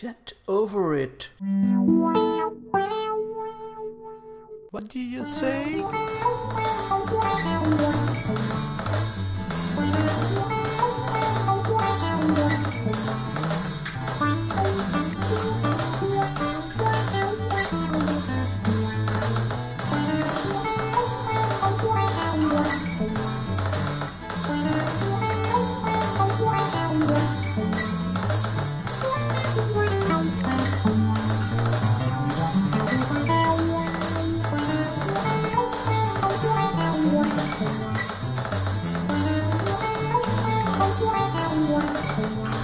Get over it. What do you say? 青